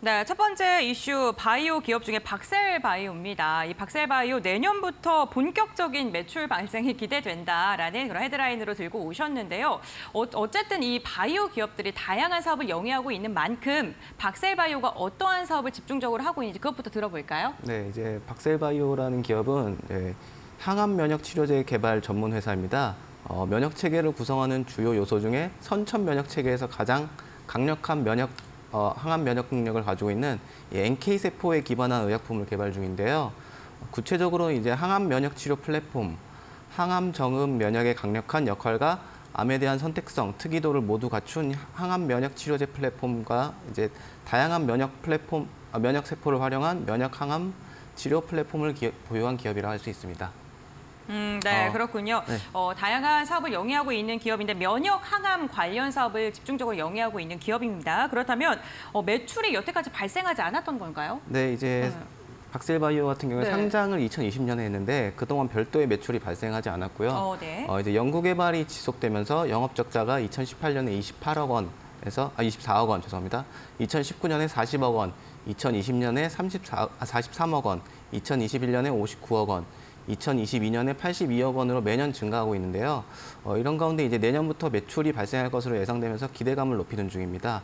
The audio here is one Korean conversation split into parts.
네, 첫 번째 이슈 바이오 기업 중에 박셀바이오입니다. 이 박셀바이오 내년부터 본격적인 매출 발생이 기대된다라는 그런 헤드라인으로 들고 오셨는데요. 어, 쨌든이 바이오 기업들이 다양한 사업을 영위하고 있는 만큼 박셀바이오가 어떠한 사업을 집중적으로 하고 있는지 그것부터 들어볼까요? 네, 이제 박셀바이오라는 기업은 예, 항암 면역 치료제 개발 전문 회사입니다. 어, 면역 체계를 구성하는 주요 요소 중에 선천 면역 체계에서 가장 강력한 면역 어, 항암 면역 능력을 가지고 있는 NK 세포에 기반한 의약품을 개발 중인데요. 구체적으로 이제 항암 면역 치료 플랫폼, 항암 정음 면역의 강력한 역할과 암에 대한 선택성, 특이도를 모두 갖춘 항암 면역 치료제 플랫폼과 이제 다양한 면역 플랫폼, 아, 면역 세포를 활용한 면역 항암 치료 플랫폼을 기업, 보유한 기업이라 할 수 있습니다. 음, 네, 어, 그렇군요. 네. 어, 다양한 사업을 영위하고 있는 기업인데 면역 항암 관련 사업을 집중적으로 영위하고 있는 기업입니다. 그렇다면 어, 매출이 여태까지 발생하지 않았던 건가요? 네, 이제 음. 박셀바이오 같은 경우에 네. 상장을 2020년에 했는데 그동안 별도의 매출이 발생하지 않았고요. 어, 네. 어, 이제 연구 개발이 지속되면서 영업 적자가 2018년에 28억 원에서 아 24억 원 죄송합니다. 2019년에 40억 원, 2020년에 34, 아, 43억 원, 2021년에 59억 원, 2022년에 82억 원으로 매년 증가하고 있는데요. 어, 이런 가운데 이제 내년부터 매출이 발생할 것으로 예상되면서 기대감을 높이는 중입니다.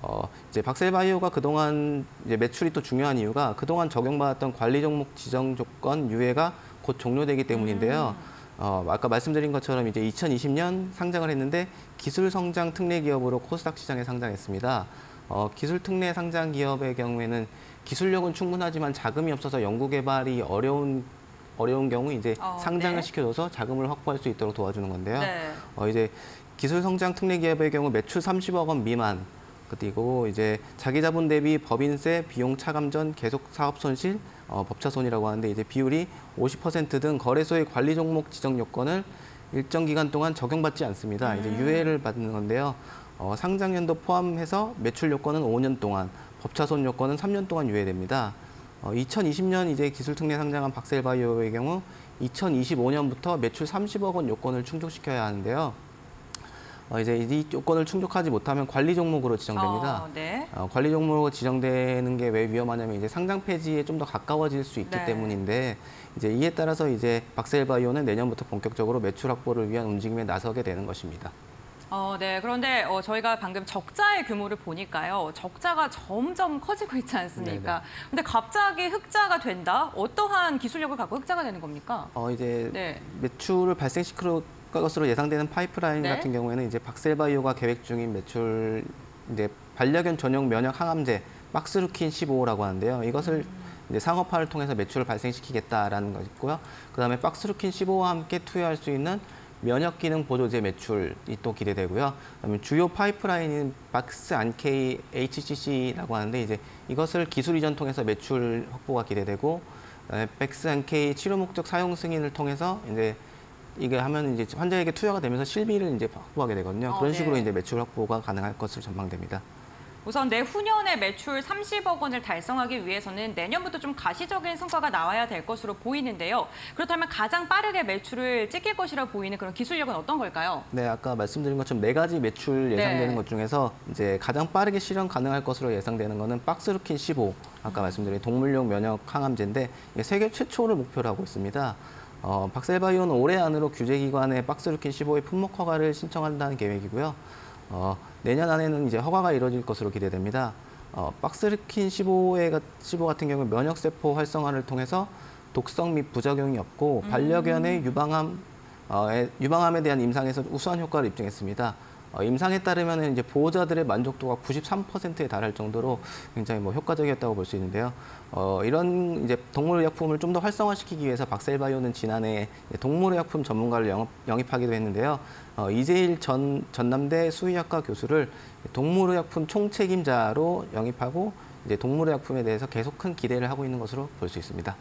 어, 이제 박셀바이오가 그동안 이제 매출이 또 중요한 이유가 그동안 적용받았던 관리 종목 지정 조건 유예가 곧 종료되기 때문인데요. 음. 어, 아까 말씀드린 것처럼 이제 2020년 상장을 했는데 기술 성장 특례 기업으로 코스닥 시장에 상장했습니다. 어, 기술 특례 상장 기업의 경우에는 기술력은 충분하지만 자금이 없어서 연구 개발이 어려운 어려운 경우 이제 어, 상장을 네. 시켜줘서 자금을 확보할 수 있도록 도와주는 건데요. 네. 어, 이제 기술 성장 특례 기업의 경우 매출 30억 원 미만 그리고 이제 자기 자본 대비 법인세, 비용 차감 전 계속 사업 손실, 어, 법차 손이라고 하는데 이제 비율이 50%등 거래소의 관리 종목 지정 요건을 일정 기간 동안 적용받지 않습니다. 음. 이제 유예를 받는 건데요. 어, 상장 연도 포함해서 매출 요건은 5년 동안, 법차손 요건은 3년 동안 유예됩니다. 어, 2020년 이제 기술특례 상장한 박셀바이오의 경우 2025년부터 매출 30억 원 요건을 충족시켜야 하는데요. 어, 이제 이 요건을 충족하지 못하면 관리 종목으로 지정됩니다. 어, 네. 어, 관리 종목으로 지정되는 게 왜 위험하냐면 이제 상장 폐지에 좀 더 가까워질 수 있기 네. 때문인데 이제 이에 따라서 이제 박셀바이오는 내년부터 본격적으로 매출 확보를 위한 움직임에 나서게 되는 것입니다. 어, 네. 그런데 어, 저희가 방금 적자의 규모를 보니까요. 적자가 점점 커지고 있지 않습니까? 네네. 근데 갑자기 흑자가 된다? 어떠한 기술력을 갖고 흑자가 되는 겁니까? 어, 이제 네. 매출을 발생시킬 것으로 예상되는 파이프라인 네. 같은 경우에는 이제 박셀바이오가 계획 중인 매출 이제 반려견 전용 면역 항암제 박스루킨 15라고 하는데요. 이것을 음. 이제 상업화를 통해서 매출을 발생시키겠다라는 거 있고요. 그다음에 박스루킨 15와 함께 투여할 수 있는 면역 기능 보조제 매출이 또 기대되고요. 그다음에 주요 파이프라인인 박스 안케이 HCC라고 하는데 이제 이것을 기술 이전 통해서 매출 확보가 기대되고 백스 안케이 치료 목적 사용 승인을 통해서 이제 이게 하면 이제 환자에게 투여가 되면서 실비를 이제 확보하게 되거든요. 어, 그런 식으로 네. 이제 매출 확보가 가능할 것으로 전망됩니다. 우선 내후년에 매출 30억 원을 달성하기 위해서는 내년부터 좀 가시적인 성과가 나와야 될 것으로 보이는데요. 그렇다면 가장 빠르게 매출을 찍힐 것이라 보이는 그런 기술력은 어떤 걸까요? 네, 아까 말씀드린 것처럼 네 가지 매출 예상되는 네. 것 중에서 이제 가장 빠르게 실현 가능할 것으로 예상되는 것은 박스루킨 15, 아까 음. 말씀드린 동물용 면역 항암제인데 세계 최초를 목표로 하고 있습니다. 어, 박셀바이오는 올해 안으로 규제기관에 박스루킨 15의 품목 허가를 신청한다는 계획이고요. 어, 내년 안에는 이제 허가가 이루어질 것으로 기대됩니다. 어, 박스르킨 15의 15 같은 경우 면역 세포 활성화를 통해서 독성 및 부작용이 없고 음. 반려견의 유방암 어, 유방암에 대한 임상에서 우수한 효과를 입증했습니다. 어, 임상에 따르면 이제 보호자들의 만족도가 93%에 달할 정도로 굉장히 뭐 효과적이었다고 볼 수 있는데요. 어, 이런 이제 동물 의약품을 좀 더 활성화시키기 위해서 박셀바이오는 지난해 동물 의약품 전문가를 영업, 영입하기도 했는데요. 어, 이재일 전 전남대 수의학과 교수를 동물 의약품 총책임자로 영입하고 이제 동물 의약품에 대해서 계속 큰 기대를 하고 있는 것으로 볼 수 있습니다.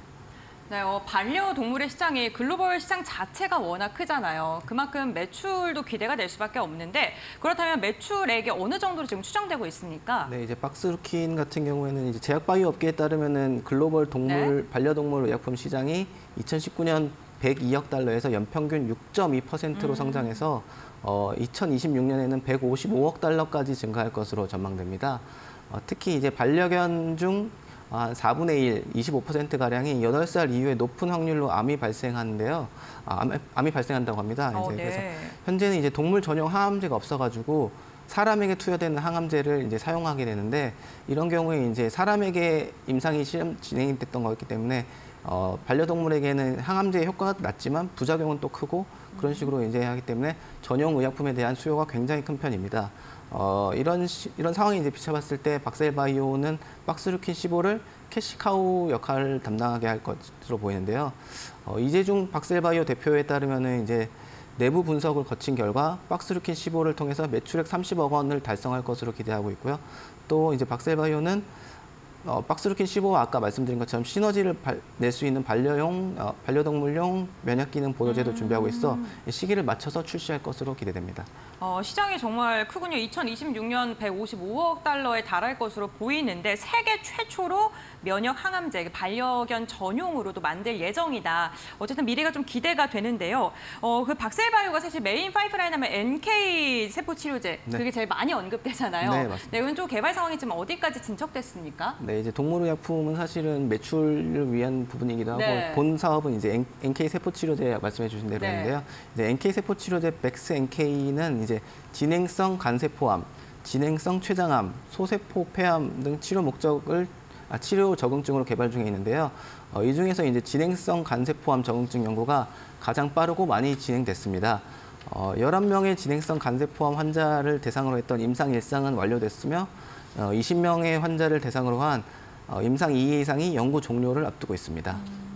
네, 어, 반려동물의 시장이 글로벌 시장 자체가 워낙 크잖아요. 그만큼 매출도 기대가 될 수밖에 없는데 그렇다면 매출액이 어느 정도로 지금 추정되고 있습니까? 네, 이제 박스루킨 같은 경우에는 이제 제약바이오 업계에 따르면은 글로벌 동물 네. 반려동물 의약품 시장이 2019년 102억 달러에서 연평균 6.2%로 음. 성장해서 어, 2026년에는 155억 달러까지 증가할 것으로 전망됩니다. 어, 특히 이제 반려견 중 한 4분의 1, 25%가량이 8살 이후에 높은 확률로 암이 발생하는데요. 아, 암, 암이 발생한다고 합니다. 어, 이제 네. 그래서 현재는 이제 동물 전용 항암제가 없어가지고 사람에게 투여되는 항암제를 이제 사용하게 되는데 이런 경우에 이제 사람에게 임상이 실험 진행이 됐던 거였기 때문에 어, 반려동물에게는 항암제의 효과가 낮지만 부작용은 또 크고 그런 식으로 이제 하기 때문에 전용 의약품에 대한 수요가 굉장히 큰 편입니다. 어, 이런 시, 이런 상황이 이제 비춰봤을 때 박셀바이오는 박스루킨 15를 캐시카우 역할을 담당하게 할 것으로 보이는데요. 어, 이재중 박셀바이오 대표에 따르면은 이제 내부 분석을 거친 결과 박스루킨 15를 통해서 매출액 30억 원을 달성할 것으로 기대하고 있고요. 또 이제 박셀바이오는 어, 박스루킨 15와 아까 말씀드린 것처럼 시너지를 낼 수 있는 반려용, 어, 반려동물용 면역기능 보조제도 음. 준비하고 있어 이 시기를 맞춰서 출시할 것으로 기대됩니다. 어, 시장이 정말 크군요. 2026년 155억 달러에 달할 것으로 보이는데 세계 최초로 면역 항암제, 반려견 전용으로도 만들 예정이다. 어쨌든 미래가 좀 기대가 되는데요. 어, 그 박셀바이오가 사실 메인 파이프라인 하면 NK 세포 치료제 네. 그게 제일 많이 언급되잖아요. 네, 맞습니다. 네, 이건 좀 개발 상황이 지금 어디까지 진척됐습니까? 네, 이제 동물의약품은 사실은 매출을 위한 부분이기도 하고 네. 본 사업은 이제 NK 세포 치료제 말씀해 주신 네. 대로인데요. 이제 NK 세포 치료제 Vax NK는 이제 진행성 간세포암, 진행성 췌장암, 소세포 폐암 등 치료 목적을 아, 치료 적응증으로 개발 중에 있는데요. 어, 이 중에서 이제 진행성 간세포암 적응증 연구가 가장 빠르고 많이 진행됐습니다. 어, 11명의 진행성 간세포암 환자를 대상으로 했던 임상 1상은 완료됐으며 어, 20명의 환자를 대상으로 한 어, 임상 2 이상이 연구 종료를 앞두고 있습니다.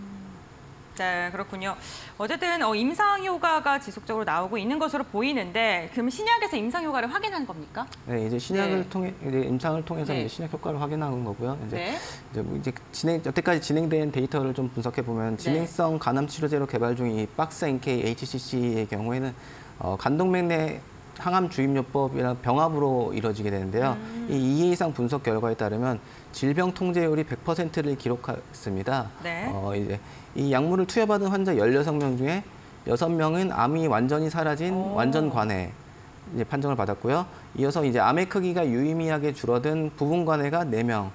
네, 그렇군요. 어쨌든 어, 임상 효과가 지속적으로 나오고 있는 것으로 보이는데 그럼 신약에서 임상 효과를 확인한 겁니까? 네, 이제 신약을 네. 통해 이제 임상을 통해서 네. 이제 신약 효과를 확인하는 거고요. 이제 네. 이제 뭐 이제 진행 여태까지 진행된 데이터를 좀 분석해 네. 보면 진행성 간암 치료제로 개발 중인 이 박스 NK HCC의 경우에는 어, 간동맥 내 항암 주입요법이나 병합으로 이루어지게 되는데요. 음. 이 2회 이상 분석 결과에 따르면 질병 통제율이 100%를 기록했습니다. 네. 어, 이제 이 약물을 투여받은 환자 16명 중에 6명은 암이 완전히 사라진 오. 완전 관해 이제 판정을 받았고요. 이어서 이제 암의 크기가 유의미하게 줄어든 부분 관해가 4명,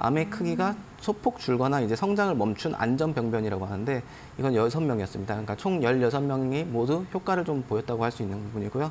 암의 크기가 소폭 줄거나 이제 성장을 멈춘 안전병변이라고 하는데 이건 6명이었습니다. 그러니까 총 16명이 모두 효과를 좀 보였다고 할 수 있는 부분이고요.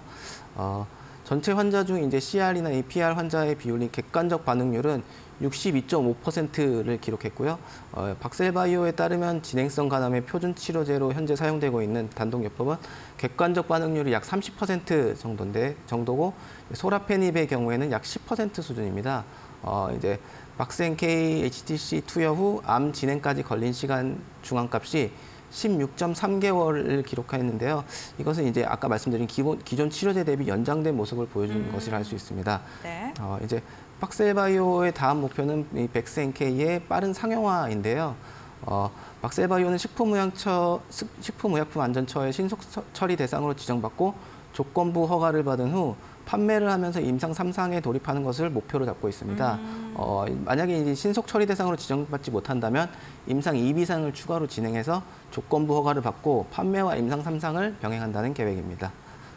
어, 전체 환자 중 이제 CR이나 APR 환자의 비율이 객관적 반응률은 62.5%를 기록했고요. 어, 박셀바이오에 따르면 진행성 간암의 표준 치료제로 현재 사용되고 있는 단독요법은 객관적 반응률이 약 30% 정도인데 정도고 소라페닙의 경우에는 약 10% 수준입니다. 어, 이제 박스NK HTC 투여 후 암 진행까지 걸린 시간 중앙값이 16.3개월을 기록했는데요. 이것은 이제 아까 말씀드린 기본, 기존 치료제 대비 연장된 모습을 보여준 음. 것이라 할 수 있습니다. 네. 어, 이제 박셀바이오의 다음 목표는 이 백스NK의 빠른 상용화인데요. 어, 박셀바이오는 식품의약처, 식품의약품 안전처의 신속 처- 처리 대상으로 지정받고 조건부 허가를 받은 후 판매를 하면서 임상 3상에 돌입하는 것을 목표로 잡고 있습니다. 음. 어, 만약에 이제 신속 처리 대상으로 지정받지 못한다면 임상 2비상을 추가로 진행해서 조건부 허가를 받고 판매와 임상 3상을 병행한다는 계획입니다.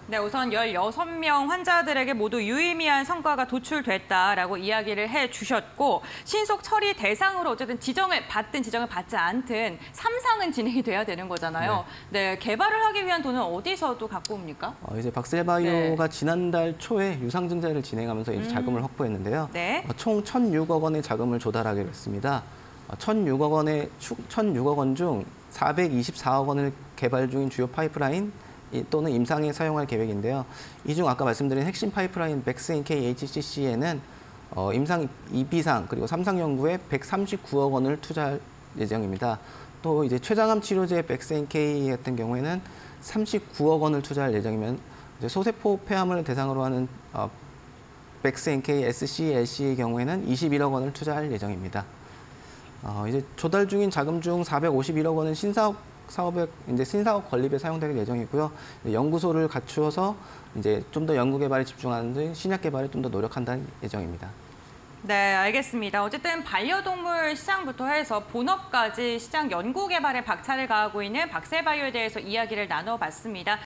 네, 우선 16명 환자들에게 모두 유의미한 성과가 도출됐다라고 이야기를 해 주셨고 신속 처리 대상으로 어쨌든 지정을 받든 지정을 받지 않든 삼상은 진행이 돼야 되는 거잖아요. 네, 개발을 하기 위한 돈은 어디서도 갖고 옵니까? 어, 이제 박셀바이오가 지난달 초에 유상증자를 진행하면서 이제 네. 음. 자금을 확보했는데요. 네. 어, 총 1,006억 원의 자금을 조달하기로 했습니다. 어, 1,006억 원의 1,006억 원 중 424억 원을 개발 중인 주요 파이프라인 이- 또는 임상에 사용할 계획인데요. 이 중 아까 말씀드린 핵심 파이프라인 백스NK HCC에는 어, 임상 2비상 그리고 3상 연구에 139억 원을 투자할 예정입니다. 또 이제 최장암 치료제 백스NK 같은 경우에는 39억 원을 투자할 예정이면 소세포 폐암을 대상으로 하는 어, 백스NK SCLC의 경우에는 21억 원을 투자할 예정입니다. 어, 이제 조달 중인 자금 중 451억 원은 신사업 사업에 이제 신사업 건립에 사용될 예정이고요. 연구소를 갖추어서 이제 좀 더 연구 개발에 집중하는 등 신약 개발에 좀 더 노력한다는 예정입니다. 네, 알겠습니다. 어쨌든 반려동물 시장부터 해서 본업까지 시장 연구 개발에 박차를 가하고 있는 박셀바이오에 대해서 이야기를 나눠봤습니다.